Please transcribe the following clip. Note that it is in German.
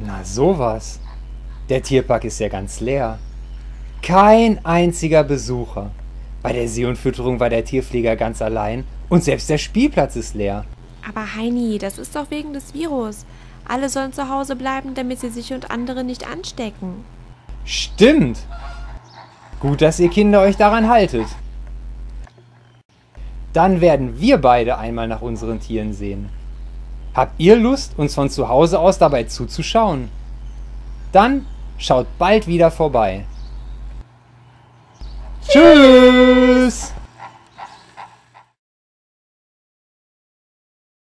Na sowas. Der Tierpark ist ja ganz leer. Kein einziger Besucher. Bei der See- und Fütterung war der Tierpfleger ganz allein und selbst der Spielplatz ist leer. Aber Heini, das ist doch wegen des Virus. Alle sollen zu Hause bleiben, damit sie sich und andere nicht anstecken. Stimmt. Gut, dass ihr Kinder euch daran haltet. Dann werden wir beide einmal nach unseren Tieren sehen. Habt ihr Lust, uns von zu Hause aus dabei zuzuschauen? Dann schaut bald wieder vorbei. Tschüss!